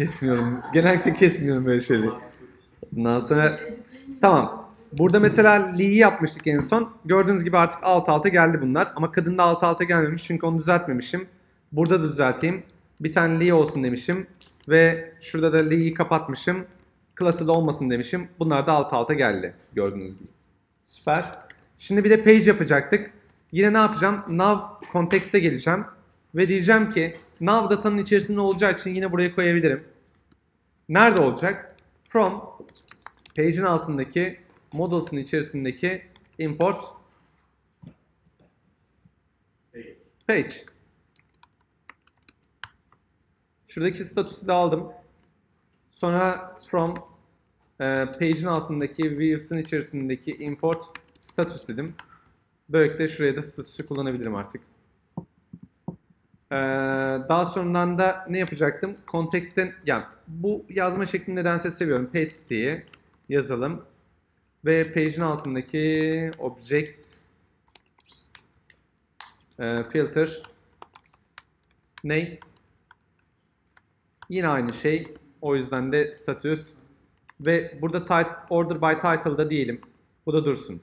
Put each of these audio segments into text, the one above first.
Kesmiyorum. Genellikle kesmiyorum böyle şeyleri. Ondan sonra tamam. Burada mesela Lee'yi yapmıştık en son. Gördüğünüz gibi artık alt alta geldi bunlar. Ama kadında alt alta gelmemiş çünkü onu düzeltmemişim. Burada da düzelteyim. Bir tane Lee olsun demişim. Ve şurada da Lee'yi kapatmışım. Klası da olmasın demişim. Bunlar da alt alta geldi. Gördüğünüz gibi. Süper. Şimdi bir de page yapacaktık. Yine ne yapacağım? Nav kontekste geleceğim. Ve diyeceğim ki nav datanın içerisinde olacağı için yine buraya koyabilirim. Nerede olacak? From page'in altındaki models'ın içerisindeki import page. Şuradaki statüsü de aldım. Sonra from e, page'in altındaki views'ın içerisindeki import status dedim. Böylelikle şuraya da statüsü kullanabilirim artık. Ee, daha sonradan da ne yapacaktım? Konteksten, yani bu yazma şeklini nedense seviyorum. Pages diye yazalım. Ve page'in altındaki objects e, filter ne? Yine aynı şey. O yüzden de status ve burada order by title'da diyelim. Bu da dursun.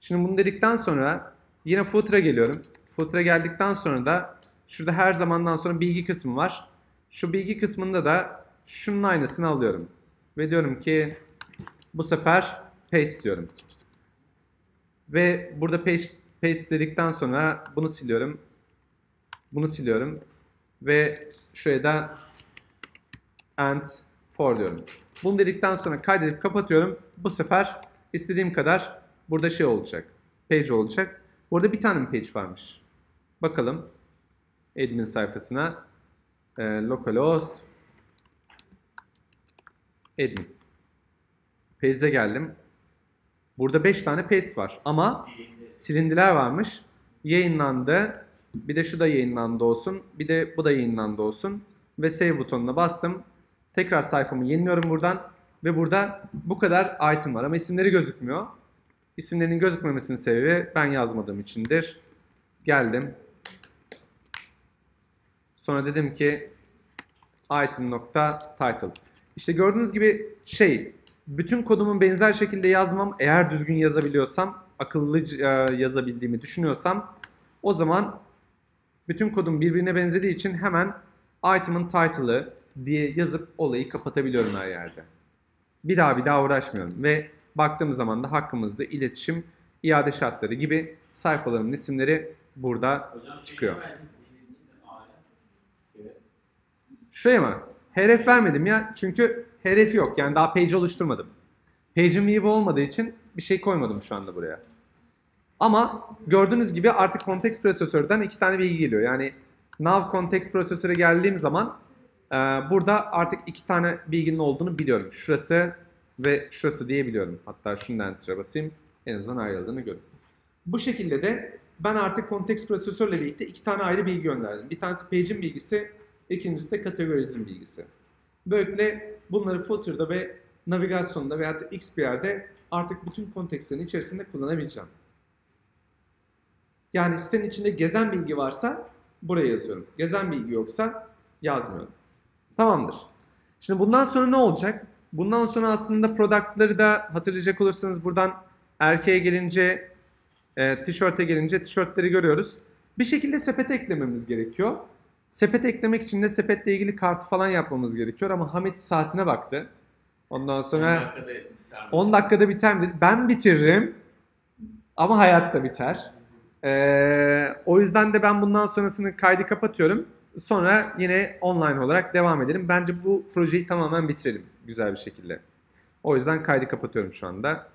Şimdi bunu dedikten sonra yine footer'a geliyorum. Footer'a geldikten sonra da şurada her zamandan sonra bilgi kısmı var. Şu bilgi kısmında da şunun aynısını alıyorum. Ve diyorum ki bu sefer paste diyorum. Ve burada paste, paste dedikten sonra bunu siliyorum. Bunu siliyorum. Ve şuraya da and for diyorum. Bunu dedikten sonra kaydedip kapatıyorum. Bu sefer istediğim kadar burada şey olacak. Page olacak. Burada bir tane page varmış? Bakalım. Admin sayfasına. E, localhost. Admin. Page'e geldim. Burada 5 tane page var. Ama silindiler varmış. Yayınlandı. Bir de şu da yayınlandı olsun. Bir de bu da yayınlandı olsun. Ve save butonuna bastım. Tekrar sayfamı yeniliyorum buradan. Ve burada bu kadar item var ama isimleri gözükmüyor. İsimlerinin gözükmemesinin sebebi ben yazmadığım içindir. Geldim. Sonra dedim ki item nokta title. İşte gördüğünüz gibi şey bütün kodumun benzer şekilde yazmam eğer düzgün yazabiliyorsam akıllı e, yazabildiğimi düşünüyorsam o zaman bütün kodum birbirine benzediği için hemen item'ın title'ı diye yazıp olayı kapatabiliyorum her yerde. Bir daha bir daha uğraşmıyorum ve baktığımız zaman da hakkımızda iletişim, iade şartları gibi sayfalarımın isimleri burada çıkıyor. Şuraya mı? Href vermedim ya çünkü href yok yani daha page oluşturmadım. Page'in view olmadığı için bir şey koymadım şu anda buraya. Ama gördüğünüz gibi artık context prosesörden iki tane bilgi geliyor. Yani nav context prosesöre geldiğim zaman ee, burada artık iki tane bilginin olduğunu biliyorum. Şurası ve şurası diye biliyorum. Hatta şundan enter'a basayım. En azından ayrıldığını görün. Bu şekilde de ben artık context prosesörle birlikte iki tane ayrı bilgi gönderdim. Bir tanesi page'in bilgisi, ikincisi de categorizm bilgisi. Böylelikle bunları footer'da ve navigasyonda veya da x bir yerde artık bütün kontekstlerin içerisinde kullanabileceğim. Yani sitenin içinde gezen bilgi varsa buraya yazıyorum. Gezen bilgi yoksa yazmıyorum. Tamamdır. Şimdi bundan sonra ne olacak? Bundan sonra aslında product'ları da hatırlayacak olursanız buradan erkeğe gelince, e, tişörte gelince tişörtleri görüyoruz. Bir şekilde sepete eklememiz gerekiyor. Sepet eklemek için de sepetle ilgili kartı falan yapmamız gerekiyor ama Hamit saatine baktı. Ondan sonra 10 dakikada biter mi dedi. Ben bitiririm ama hayat da biter. Ee, o yüzden de ben bundan sonrasını kaydı kapatıyorum. Sonra yine online olarak devam edelim. Bence bu projeyi tamamen bitirelim güzel bir şekilde. O yüzden kaydı kapatıyorum şu anda.